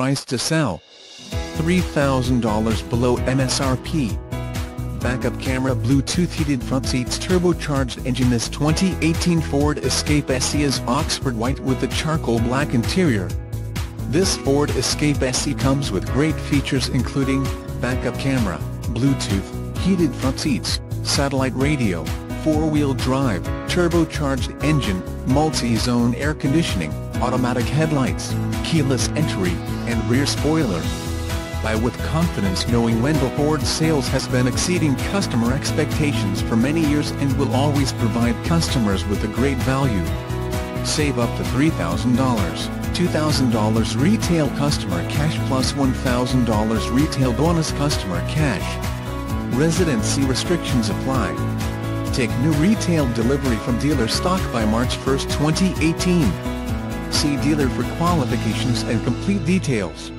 price to sell. $3,000 below MSRP. Backup camera Bluetooth heated front seats turbocharged engine This 2018 Ford Escape SE is Oxford white with a charcoal black interior. This Ford Escape SE comes with great features including, backup camera, Bluetooth, heated front seats, satellite radio, four-wheel drive, turbocharged engine, multi-zone air conditioning, automatic headlights, keyless entry, and rear spoiler. Buy with confidence knowing Wendle Ford sales has been exceeding customer expectations for many years and will always provide customers with a great value. Save up to $3,000, $2,000 retail customer cash plus $1,000 retail bonus customer cash. Residency restrictions apply. Take new retail delivery from dealer stock by March 1, 2018. See dealer for qualifications and complete details.